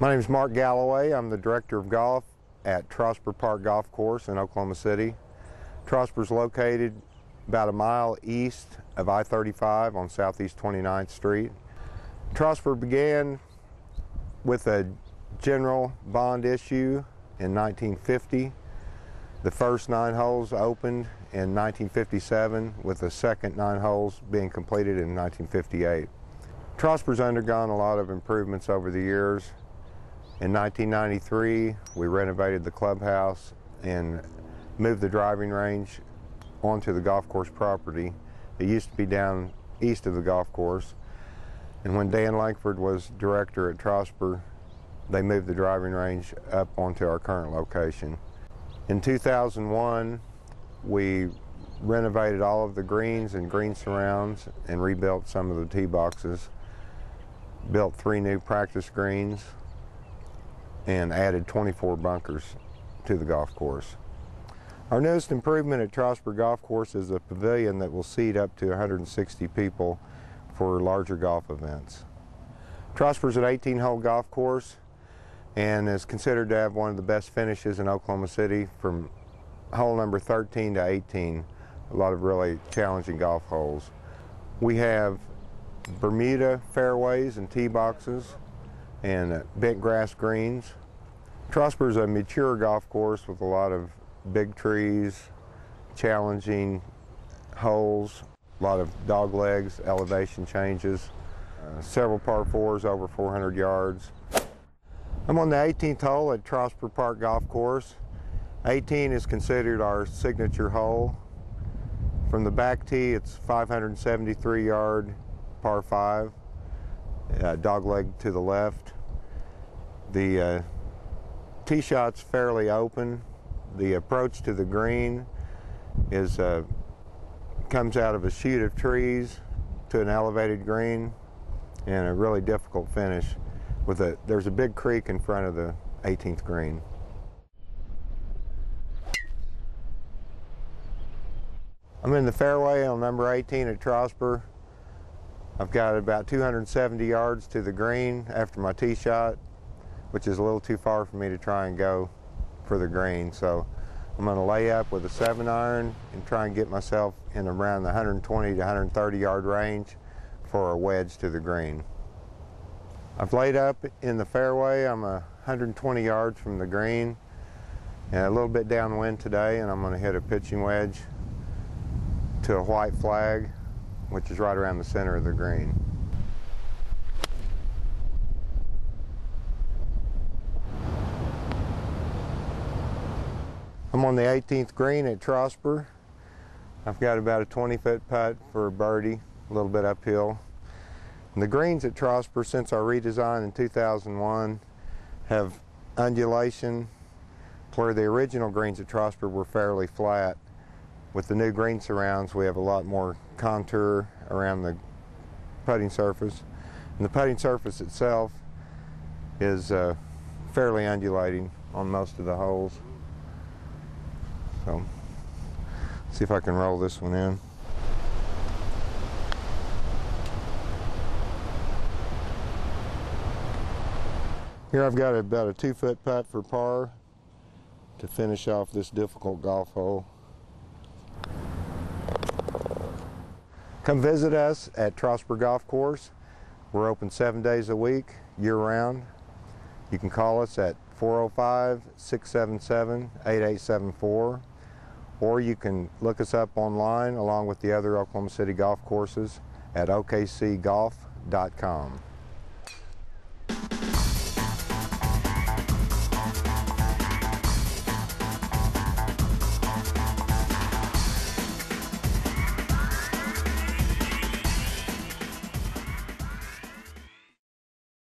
My name is Mark Galloway. I'm the Director of Golf at Trosper Park Golf Course in Oklahoma City. Trosper is located about a mile east of I-35 on Southeast 29th Street. Trosper began with a general bond issue in 1950. The first nine holes opened in 1957 with the second nine holes being completed in 1958. Trosper's undergone a lot of improvements over the years. In 1993, we renovated the clubhouse and moved the driving range onto the golf course property. It used to be down east of the golf course. And when Dan Langford was director at Trosper, they moved the driving range up onto our current location. In 2001, we renovated all of the greens and green surrounds and rebuilt some of the tee boxes. Built three new practice greens, and added 24 bunkers to the golf course. Our newest improvement at Trosper Golf Course is a pavilion that will seat up to 160 people for larger golf events. Trosper is an 18-hole golf course and is considered to have one of the best finishes in Oklahoma City from hole number 13 to 18, a lot of really challenging golf holes. We have Bermuda fairways and tee boxes, and bent grass greens. Trosper is a mature golf course with a lot of big trees, challenging holes, a lot of dog legs, elevation changes, uh, several par fours over 400 yards. I'm on the 18th hole at Trosper Park Golf Course. 18 is considered our signature hole. From the back tee, it's 573 yard par 5 uh, dog leg to the left. The uh, tee shot's fairly open. The approach to the green is uh, comes out of a chute of trees to an elevated green and a really difficult finish with a there's a big creek in front of the 18th green. I'm in the fairway on number 18 at Trosper. I've got about 270 yards to the green after my tee shot, which is a little too far for me to try and go for the green. So I'm going to lay up with a seven iron and try and get myself in around the 120 to 130 yard range for a wedge to the green. I've laid up in the fairway. I'm 120 yards from the green and a little bit downwind today and I'm going to hit a pitching wedge to a white flag which is right around the center of the green. I'm on the 18th green at Trosper. I've got about a 20 foot putt for a birdie, a little bit uphill. And the greens at Trosper since our redesign in 2001 have undulation where the original greens at Trosper were fairly flat. With the new green surrounds, we have a lot more contour around the putting surface. And the putting surface itself is uh, fairly undulating on most of the holes. So, see if I can roll this one in. Here I've got about a two foot putt for par to finish off this difficult golf hole. Come visit us at Trosper Golf Course. We're open seven days a week, year round. You can call us at 405-677-8874 or you can look us up online along with the other Oklahoma City golf courses at okcgolf.com.